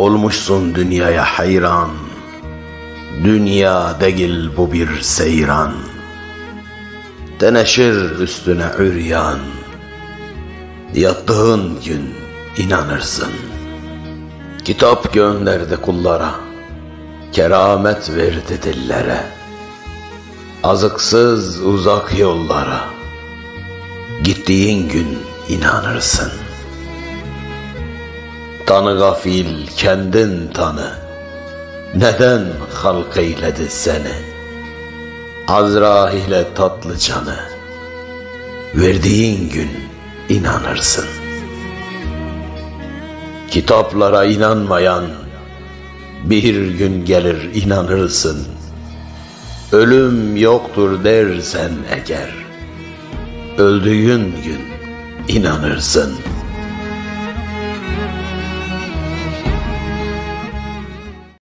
Olmuşsun dünyaya hayran. Dünya değil bu bir seyran. Deneşir üstüne üryan. Yattığın gün inanırsın. Kitap gönderdi kullara Keramet verdi dillere. Azıksız uzak yollara Gittiğin gün inanırsın Tanı gafil kendin tanı. Neden halk eyledi seni? Azrail'e tatlı canı. Verdiğin gün inanırsın. Kitaplara inanmayan Bir gün gelir inanırsın. Ölüm yoktur dersen eğer Öldüğün gün inanırsın